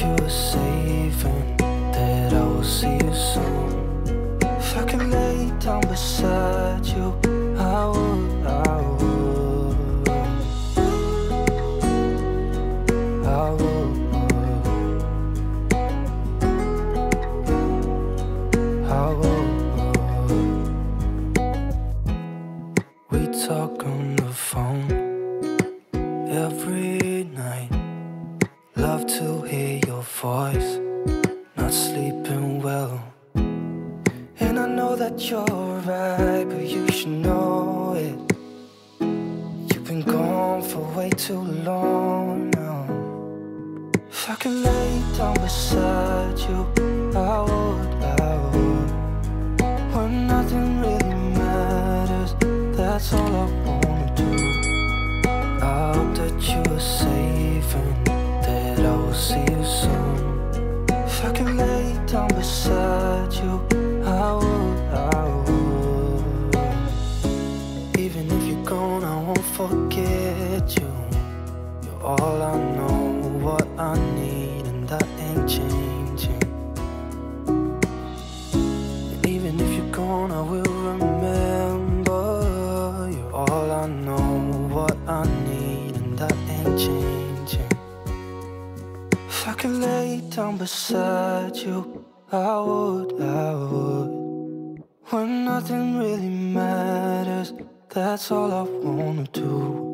you safe and that I will see you soon. If I could lay down beside you, I would. I would. I would. You should know it. You've been gone for way too long now. If I could lay down beside you, I would, I would. When nothing really matters, that's all I wanna do. I hope that you are safe and I need, and that ain't changing. And even if you're gone, I will remember. You're all I know, what I need, and that ain't changing. If I could lay down beside you, I would, I would. When nothing really matters, that's all I wanna do.